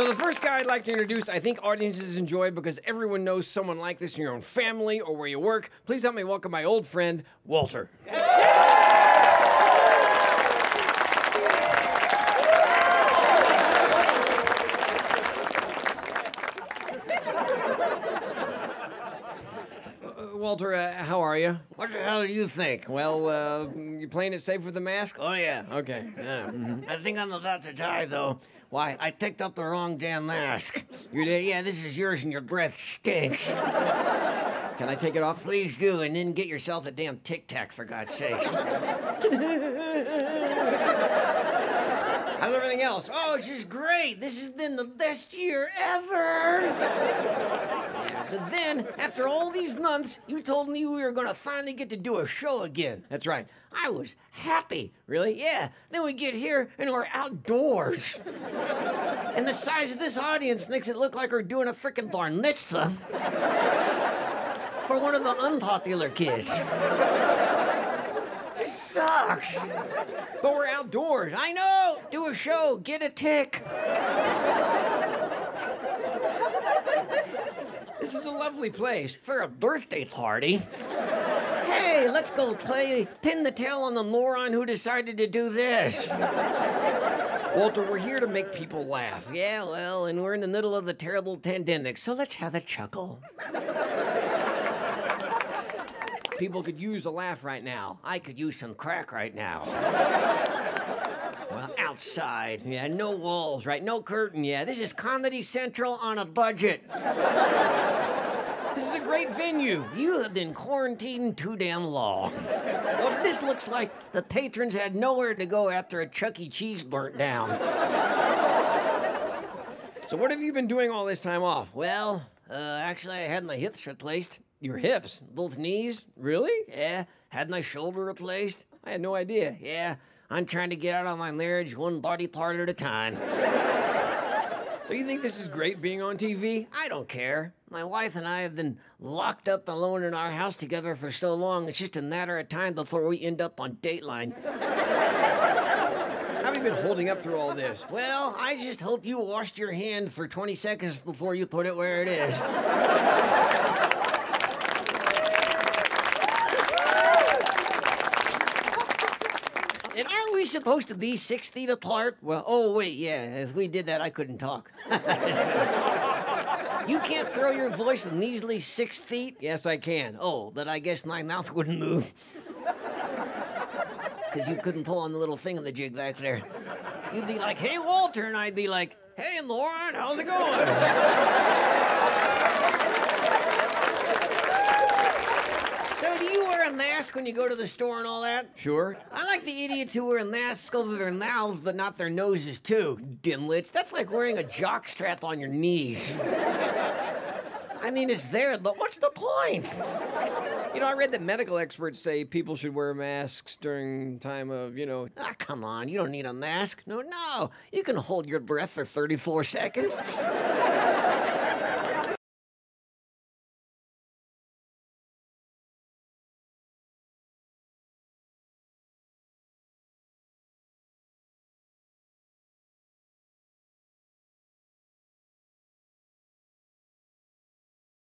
So the first guy I'd like to introduce, I think audiences enjoy because everyone knows someone like this in your own family or where you work. Please help me welcome my old friend, Walter. Walter, uh, how are you? What the hell do you think? Well, uh, you playing it safe with the mask? Oh yeah. Okay. Yeah. mhm. I think I'm about to die, though. Why? I picked up the wrong damn mask. You did? Yeah, this is yours, and your breath stinks. Can I take it off? Please do, and then get yourself a damn Tic Tac, for God's sakes. How's everything else? Oh, it's just great. This has been the best year ever. Yeah, but then, after all these months, you told me we were gonna finally get to do a show again. That's right. I was happy. Really? Yeah. Then we get here and we're outdoors. and the size of this audience makes it look like we're doing a frickin' bar mitzvah for one of the unpopular kids. This sucks. But we're outdoors. I know. Do a show. Get a tick. This is a lovely place. For a birthday party. Hey, let's go play pin the tail on the moron who decided to do this. Walter, we're here to make people laugh. Yeah, well, and we're in the middle of the terrible pandemic, so let's have a chuckle. People could use a laugh right now. I could use some crack right now. Well, outside. Yeah, no walls, right? No curtain. Yeah, this is Comedy Central on a budget. This is a great venue. You have been quarantined too damn long. Well, this looks like the patrons had nowhere to go after a Chuck E. Cheese burnt down. So, what have you been doing all this time off? Well, uh, actually, I had my hips replaced. Your hips. Both knees. Really? Yeah, had my shoulder replaced. I had no idea. Yeah, I'm trying to get out of my marriage one body part at a time. Do you think this is great being on TV? I don't care. My wife and I have been locked up alone in our house together for so long, it's just a matter of time before we end up on Dateline. How have you been holding up through all this? Well, I just hope you washed your hand for 20 seconds before you put it where it is. And aren't we supposed to be six feet apart? Well, oh, wait, yeah, if we did that, I couldn't talk. you can't throw your voice a measly six feet? Yes, I can. Oh, then I guess my mouth wouldn't move. Because you couldn't pull on the little thing in the jig back there. You'd be like, hey, Walter, and I'd be like, hey, Lauren, how's it going? so, do you wear a mask when you go to the store and all that? Sure. I like the idiots who wear masks over their mouths but not their noses too, dimwits. That's like wearing a jock strap on your knees. I mean, it's there, but what's the point? You know, I read that medical experts say people should wear masks during time of, you know. Ah, come on, you don't need a mask. No, no, you can hold your breath for 34 seconds.